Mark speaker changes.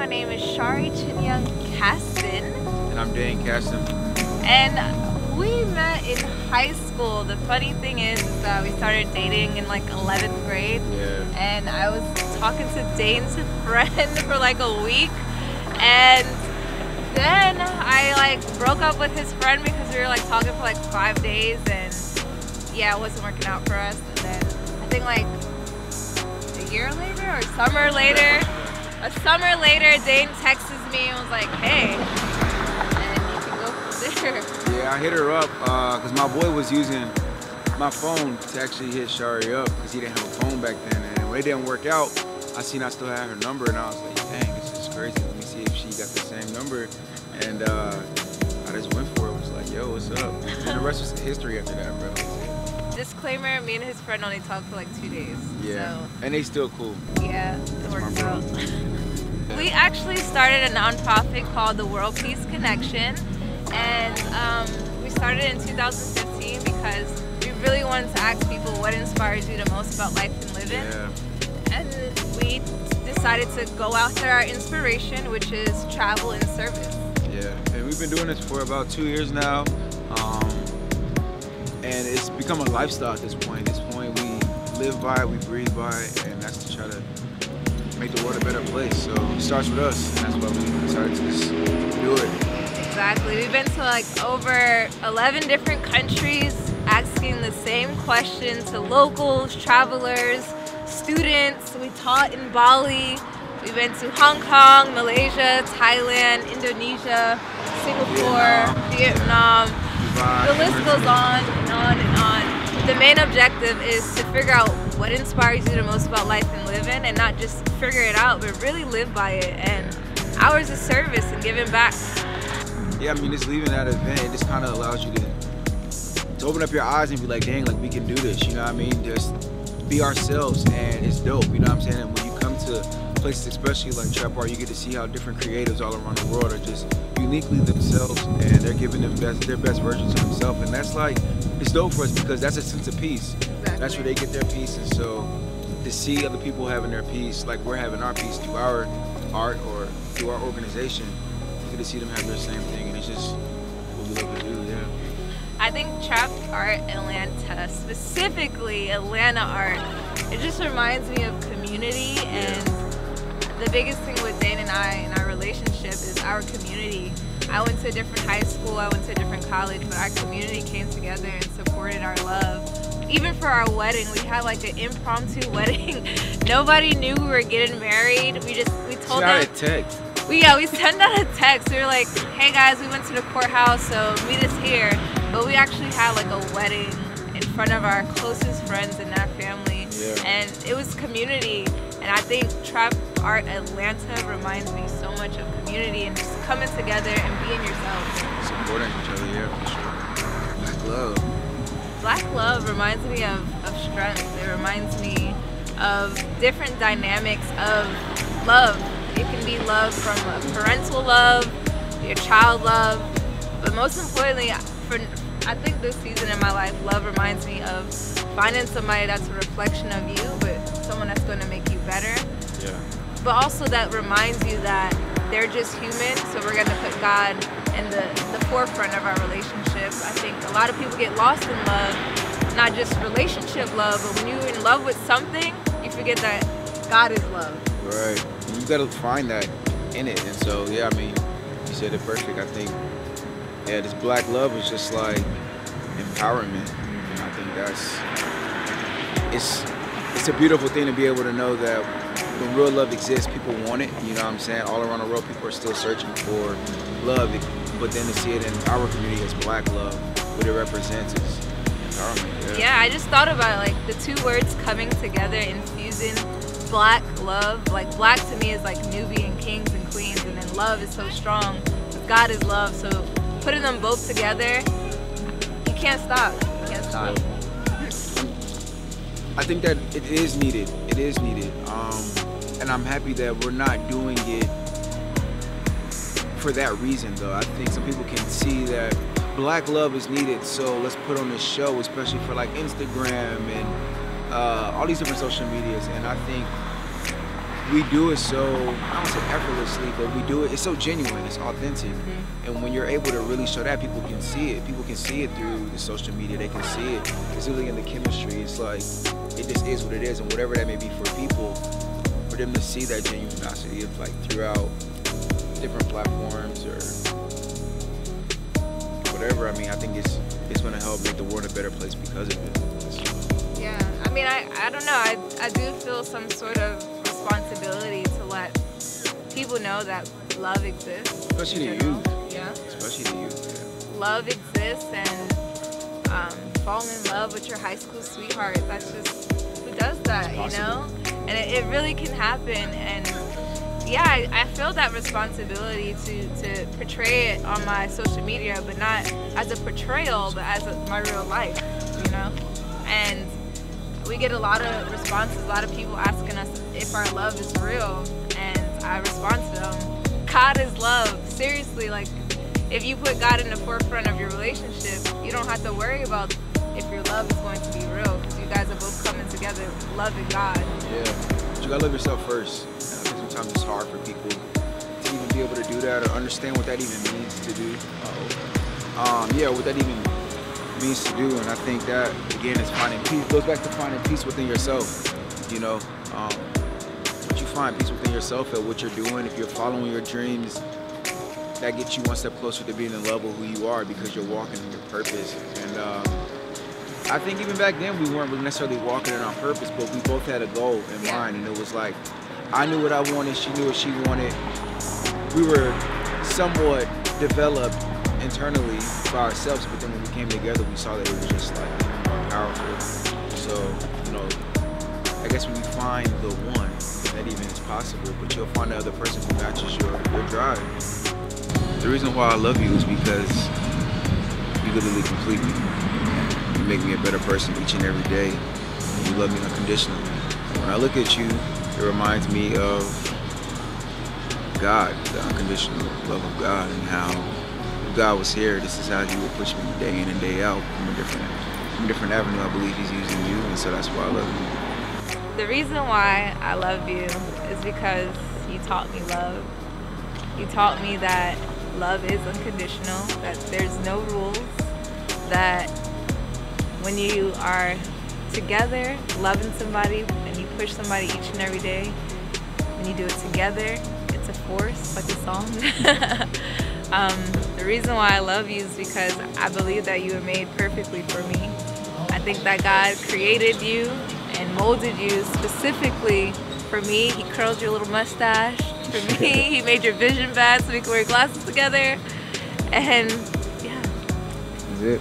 Speaker 1: My name is Shari Chinyoung Caston.
Speaker 2: And I'm Dan Caston.
Speaker 1: And we met in high school. The funny thing is, is that we started dating in like 11th grade.
Speaker 2: Yeah.
Speaker 1: And I was talking to Dane's friend for like a week. And then I like broke up with his friend because we were like talking for like five days and yeah, it wasn't working out for us. And then I think like a year later or summer later, a summer later, Dane texts me and was like, hey.
Speaker 2: Yeah, I hit her up because my boy was using my phone to actually hit Shari up because he didn't have a phone back then. And when it didn't work out, I seen I still had her number and I was like, dang, this is crazy. Let me see if she got the same number. And uh, I just went for it. Was like, yo, what's up? And the rest was history after that, bro.
Speaker 1: Disclaimer: Me and his friend only talked for like two days.
Speaker 2: Yeah,
Speaker 1: So
Speaker 2: and they still cool.
Speaker 1: yeah, it worked out. We actually started a nonprofit called the World Peace Connection, and um, we started in 2015 because we really wanted to ask people what inspires you the most about life and living.
Speaker 2: Yeah,
Speaker 1: And we decided to go after our inspiration, which is travel and service.
Speaker 2: yeah. And we've been doing this for about two years now. Um, become a lifestyle at this point. At this point, we live by it, we breathe by it, and that's to try to make the world a better place. So it starts with us, and that's why we decided to just do it.
Speaker 1: Exactly. We've been to like over 11 different countries asking the same question to locals, travelers, students. We taught in Bali. We've been to Hong Kong, Malaysia, Thailand, Indonesia, Singapore, Vietnam.
Speaker 2: Dubai,
Speaker 1: The list goes on and on. The main objective is to figure out what inspires you the most about life and living and not just figure it out, but really live by it. And hours of service and giving back.
Speaker 2: Yeah, I mean, just leaving that event, it just kind of allows you to to open up your eyes and be like, dang, like we can do this. You know what I mean? Just be ourselves, and it's dope. You know what I'm saying? And when you come to places, especially like Trap Bar, you get to see how different creatives all around the world are just uniquely themselves, and they're giving them best, their best versions of themselves. And that's like, it's dope for us because that's a sense of peace. That's where they get their peace, and so to see other people having their peace, like we're having our peace through our art or through our organization, you get to see them have their same thing, and it's just what we love to do. Yeah.
Speaker 1: I think Trap Art Atlanta, specifically Atlanta art, it just reminds me of community the biggest thing with Dane and I in our relationship is our community. I went to a different high school, I went to a different college, but our community came together and supported our love. Even for our wedding, we had like an impromptu wedding. Nobody knew we were getting married. We just we
Speaker 2: It's
Speaker 1: told
Speaker 2: not
Speaker 1: them
Speaker 2: a text.
Speaker 1: we yeah, we sent out a text. We were like, "Hey guys, we went to the courthouse, so meet us here." But we actually had like a wedding in front of our closest friends and their family,
Speaker 2: Yeah.
Speaker 1: and it was community. And I think Trap Art Atlanta reminds me so much of community and just coming together and being yourself.
Speaker 2: Supporting each other, yeah, for sure. Black love.
Speaker 1: Black love reminds me of, of strength. It reminds me of different dynamics of love. It can be love from a parental love, your child love, but most importantly, for I think this season in my life, love reminds me of finding somebody that's a reflection of you, but someone that's going to make you better.
Speaker 2: Yeah.
Speaker 1: But also that reminds you that they're just human, so we're gonna put God in the, the forefront of our relationship. I think a lot of people get lost in love, not just relationship love, but when you're in love with something, you forget that God is love.
Speaker 2: Right. And you gotta find that in it. And so, yeah, I mean, you said it perfect. I think, yeah, this black love is just like empowerment. And I think that's, it's, it's a beautiful thing to be able to know that when real love exists, people want it. You know what I'm saying? All around the world, people are still searching for love. But then to see it in our community as black love, what it represents is empowerment.
Speaker 1: Yeah, I just thought about it, like the two words coming together, infusing black love. Like black to me is like Nubian kings and queens, and then love is so strong. God is love, so putting them both together, you can't stop. You can't stop.
Speaker 2: I think that it is needed. It is needed. Um, and I'm happy that we're not doing it for that reason, though. I think some people can see that black love is needed, so let's put on this show, especially for like Instagram and uh, all these different social medias. And I think we do it so I don't say effortlessly, but we do it. It's so genuine. It's authentic. Mm-hmm. And when you're able to really show that, people can see it. People can see it through the social media. They can see it. It's really in the chemistry. It's like it just is what it is, and whatever that may be for people, for them to see that genuinosity of like throughout different platforms or whatever. I mean, I think it's it's going to help make the world a better place because of it.
Speaker 1: Yeah, I mean, I, I don't know. I, I do feel some sort of responsibility to let people know that love exists.
Speaker 2: Especially to you.
Speaker 1: Yeah.
Speaker 2: Especially to you. Yeah.
Speaker 1: Love exists and um, falling in love with your high school sweetheart. That's just who does that, you know? And it, it, really can happen. And yeah, I, I, feel that responsibility to, to portray it on my social media, but not as a portrayal, but as a, my real life, you know? And we get a lot of responses, a lot of people asking us if our love is real, and I respond to them. God is love. Seriously, like if you put God in the forefront of your relationship, you don't have to worry about if your love is going to be real because you guys are both coming together loving God.
Speaker 2: Yeah, but you gotta love yourself first. I think sometimes it's hard for people to even be able to do that or understand what that even means to do. Uh, um, yeah, what that even means to do, and I think that again is finding peace. Goes back to finding peace within yourself. You know, um, what you find peace within yourself at what you're doing. If you're following your dreams, that gets you one step closer to being in love with who you are because you're walking in your purpose. And um, I think even back then we weren't necessarily walking in our purpose, but we both had a goal in mind, and it was like I knew what I wanted, she knew what she wanted. We were somewhat developed internally by ourselves, but then when we came together, we saw that it was just like powerful. So, you know, I guess when you find the one, that even is possible, but you'll find the other person who matches your, your drive. The reason why I love you is because you literally complete me. You make me a better person each and every day. You love me unconditionally. When I look at you, it reminds me of God, the unconditional love of God, and how if God was here, this is how He would push me day in and day out from a different, from a different avenue. I believe He's using you, and so that's why I love you.
Speaker 1: The reason why I love you is because you taught me love. You taught me that love is unconditional, that there's no rules, that when you are together loving somebody and you push somebody each and every day, when you do it together, it's a force, like a song. um, reason why I love you is because I believe that you were made perfectly for me. I think that God created you and molded you specifically for me. He curled your little mustache for me. he made your vision bad so we could wear glasses together. And yeah.
Speaker 2: That's it.